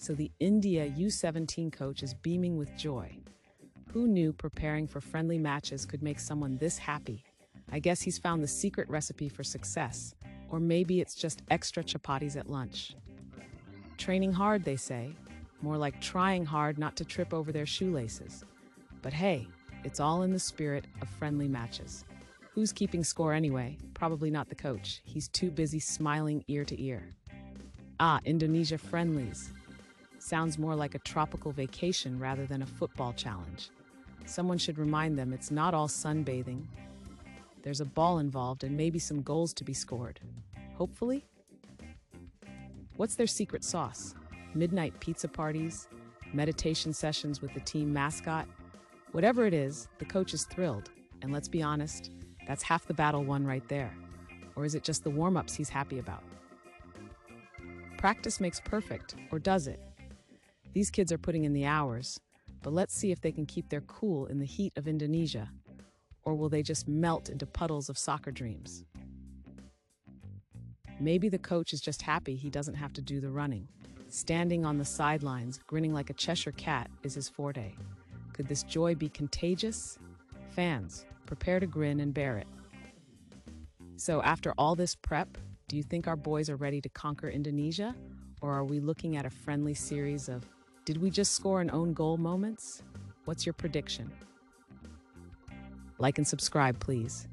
So the India U17 coach is beaming with joy. Who knew preparing for friendly matches could make someone this happy? I guess he's found the secret recipe for success. Or maybe it's just extra chapatis at lunch. Training hard, they say. More like trying hard not to trip over their shoelaces. But hey, it's all in the spirit of friendly matches. Who's keeping score anyway? Probably not the coach. He's too busy smiling ear to ear. Ah, Indonesia friendlies. Sounds more like a tropical vacation rather than a football challenge. Someone should remind them it's not all sunbathing. There's a ball involved and maybe some goals to be scored. Hopefully? What's their secret sauce? Midnight pizza parties? Meditation sessions with the team mascot? Whatever it is, the coach is thrilled. And let's be honest, that's half the battle won right there. Or is it just the warm ups he's happy about? Practice makes perfect, or does it? These kids are putting in the hours, but let's see if they can keep their cool in the heat of Indonesia. Or will they just melt into puddles of soccer dreams? Maybe the coach is just happy he doesn't have to do the running. Standing on the sidelines, grinning like a Cheshire cat, is his forte. Could this joy be contagious? Fans, prepare to grin and bear it. So, after all this prep, do you think our boys are ready to conquer Indonesia? Or are we looking at a friendly series of did we just score an own goal moments? What's your prediction? Like and subscribe, please.